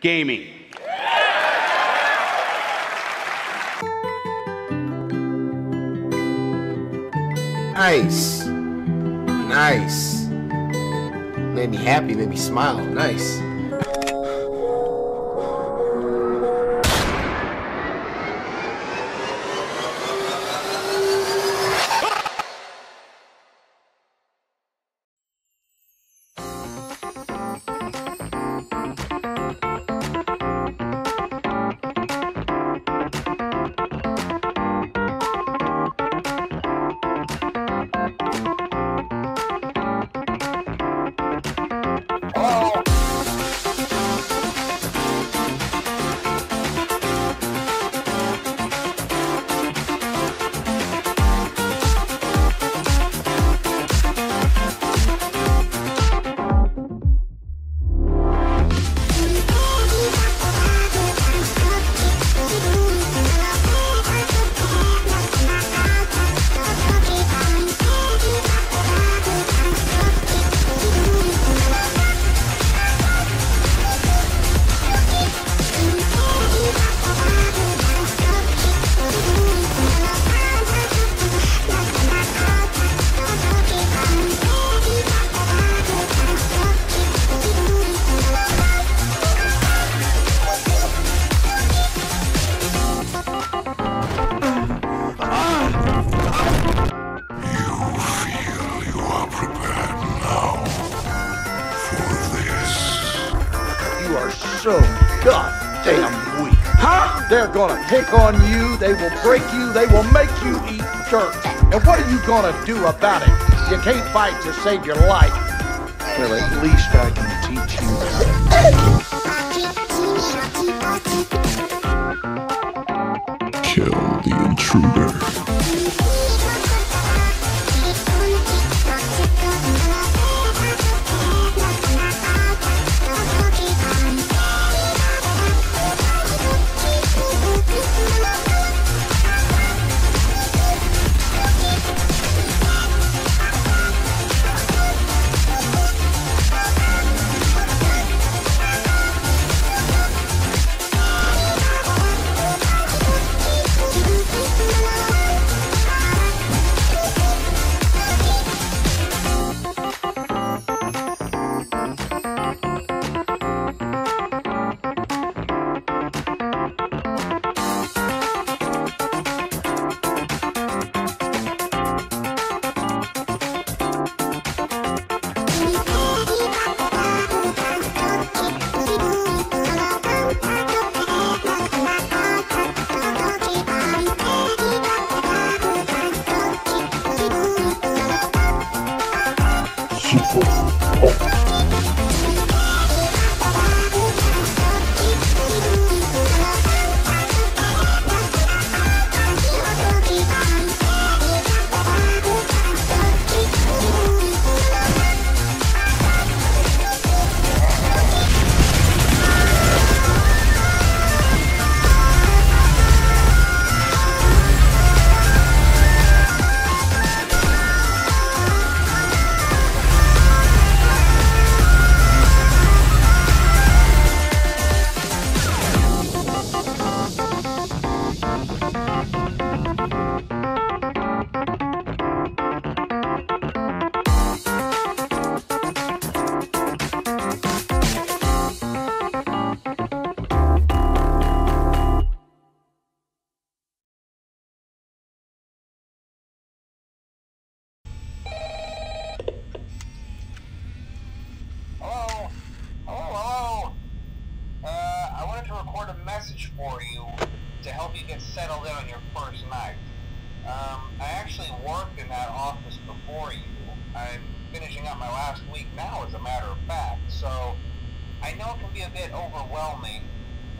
gaming. Nice. Nice. Made me happy, made me smile. Nice. So goddamn weak. Huh? They're gonna pick on you, they will break you, they will make you eat dirt. And what are you gonna do about it? You can't fight to save your life. Well, at least I can teach you Kill the intruder. Hello? Wanted to record a message for you to help you get settled in on your first night. Um, I actually worked in that office before you. I'm finishing up my last week now, as a matter of fact, so I know it can be a bit overwhelming,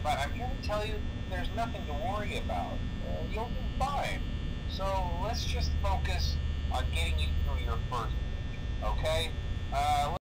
but I'm here to tell you there's nothing to worry about. Uh, you'll be fine. So let's just focus on getting you through your first week, okay? Uh,